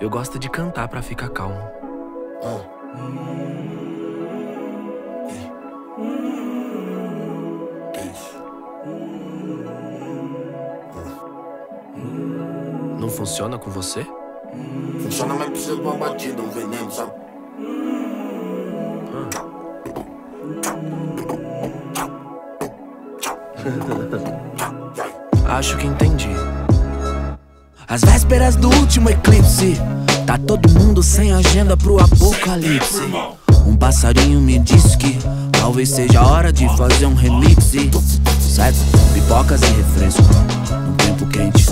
Eu gosto de cantar pra ficar calmo. Não funciona com você? Funciona, mas precisa de uma batida, um veneno, sabe? Acho que entendi. As vésperas do último eclipse, tá todo mundo sem agenda pro apocalipse. Um passarinho me disse que talvez seja a hora de fazer um remix. Certo? Pipocas e refresco, num tempo quente.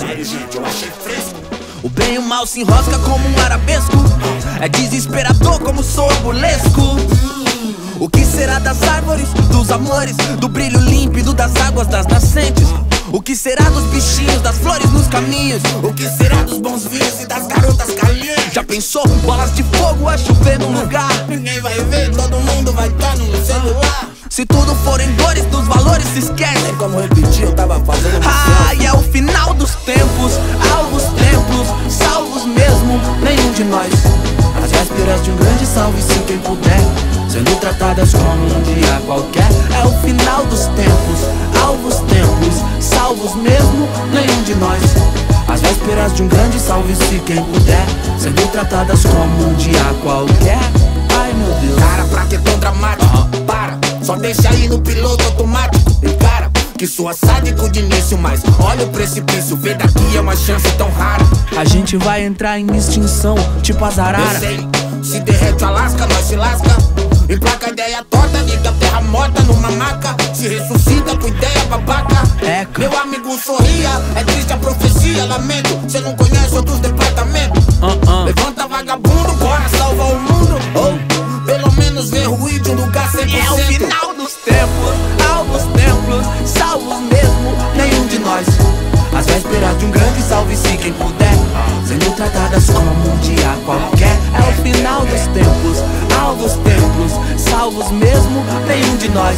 O bem e o mal se enrosca como um arabesco. É desesperador como sonambulesco. O que será das árvores, dos amores, do brilho límpido das águas das nascentes? O que será dos bichinhos, das flores nos caminhos? O que será dos bons vinhos e das garotas calientes? Já pensou? Bolas de fogo a chover num lugar. Ninguém vai ver, todo mundo vai estar no celular. Se tudo forem dores, dos valores se esquecem. Tem como repetir, eu tava fazendo Ah, e é o final dos tempos, alvos templos, salvos mesmo, nenhum de nós. As vésperas de um grande salve, se quem puder, sendo tratadas como um dia qualquer. É o final dos tempos, salvos mesmo, nenhum de nós. As vésperas de um grande salve, se quem puder, sendo tratadas como um dia qualquer. Ai meu Deus. Cara, pra que tão dramático? Para, só deixa aí no piloto automático. E cara, que sua sádico de início, mas olha o precipício, vê daqui é uma chance tão rara. A gente vai entrar em extinção, tipo as Eu araras. sei, se derrete o Alasca, nós se lasca. Emplaca a ideia torta, liga a terra morta numa maca. Se ressuscita Meu amigo sorria, é triste a profecia, lamento. Cê não conhece outros departamentos. Uh -uh. Levanta vagabundo, bora salvar o mundo. Ou pelo menos ver ruir de um lugar 100%. É o final dos tempos, alvos templos, salvos mesmo, nenhum de nós. As vésperas de um grande salve se quem puder, sendo tratadas como um dia qualquer. É o final dos tempos, alvos templos, salvos mesmo, nenhum de nós.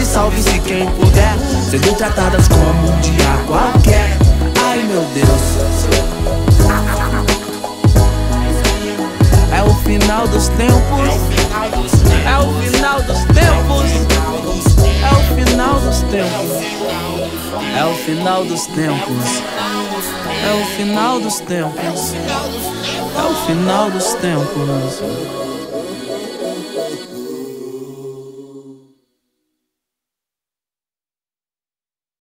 As vésperas de um grande salve se quem puder, sendo tratadas como um dia qualquer. Ai meu Deus. É o final dos tempos. É o final dos tempos. É o final dos tempos. É o final dos tempos. É o final dos tempos. É o final dos tempos.